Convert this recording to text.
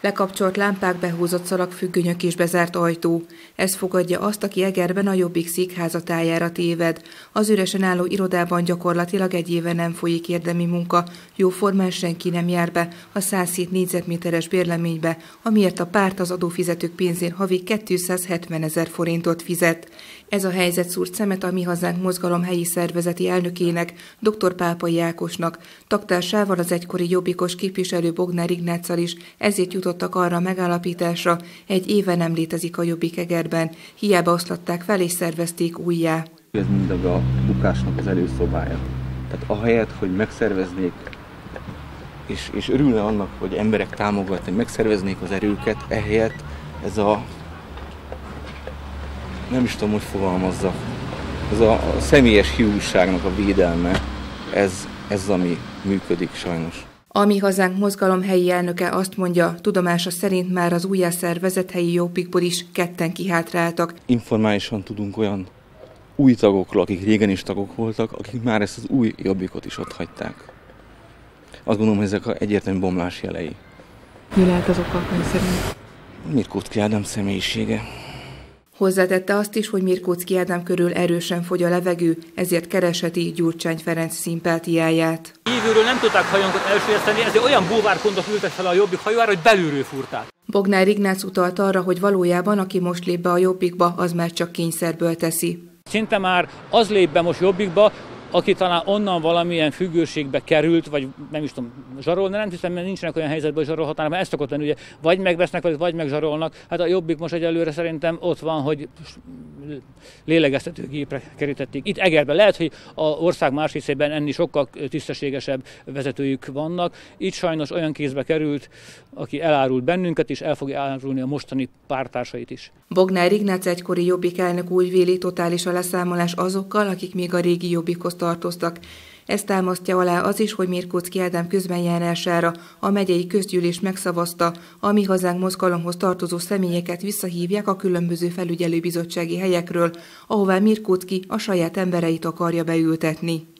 Lekapcsolt lámpák, behúzott szalagfüggönyök és bezárt ajtó. Ez fogadja azt, aki Egerben a Jobbik székházatájára téved. Az üresen álló irodában gyakorlatilag egy éve nem folyik érdemi munka. Jóformán senki nem jár be a 107 négyzetméteres bérleménybe, amiért a párt az adófizetők pénzén havi 270 ezer forintot fizet. Ez a helyzet szúrt szemet a Mi Hazánk mozgalom helyi szervezeti elnökének, dr. Pápai Ákosnak, taktársával az egykori jobbikos képviselő Bognár Ignáccal is, ezért jutottak arra a megállapításra, egy éve nem létezik a jobbik Egerben, hiába oszlatták fel és szervezték újjá. Ez mindig a bukásnak az előszobája. Tehát ahelyett, hogy megszerveznék és, és örülne annak, hogy emberek támogatni, megszerveznék az erőket, ehelyett ez a nem is tudom, hogy fogalmazza. Ez a, a személyes hiúságnak a védelme, ez, ez ami működik sajnos. A Mi Hazánk mozgalom helyi elnöke azt mondja, tudomása szerint már az újjászervezett helyi jobbikból is ketten kihátráltak. Informálisan tudunk olyan új tagokról, akik régen is tagok voltak, akik már ezt az új jobbikot is ott hagyták. Azt gondolom, hogy ezek egyértelmű bomlás jelei. Mi lehet az oka, szerint? Mirkót Ádám személyisége. Hozzátette azt is, hogy Mirkóczki Ádám körül erősen fogy a levegő, ezért keresheti Gyurcsány Ferenc szimpátiáját. Kívülről nem tudták hajónkat elsőjeszteni, ezért olyan búvárkondok ültek fel a jobbik hajóára, hogy belülről furták. Bognár Ignác utalt arra, hogy valójában aki most lép be a jobbikba, az már csak kényszerből teszi. Szinte már az lép be most jobbikba, aki talán onnan valamilyen függőségbe került, vagy nem is tudom, zsarol, de nem hiszem, mert nincsenek olyan helyzetben, hogy zsarolhatnának, mert ezt szokott lenni, ugye, vagy megvesznek, vagy, vagy megzsarolnak. Hát a jobbik most egyelőre szerintem ott van, hogy lélegeztetőgépre kerítették. Itt Egerben lehet, hogy a ország más részében enni sokkal tisztességesebb vezetőjük vannak. Itt sajnos olyan kézbe került, aki elárult bennünket, és el fogja árulni a mostani pártársait is. Bognár Ignác egykori jobbik elnök úgy véli totális a leszámolás azokkal, akik még a régi jobbikhoz tartoztak. Ezt támasztja alá az is, hogy Mirkóczki Ádám közbenjárására a megyei közgyűlés megszavazta, a Mi Hazánk mozgalomhoz tartozó személyeket visszahívják a különböző felügyelőbizottsági helyekről, ahová Mirkóczki a saját embereit akarja beültetni.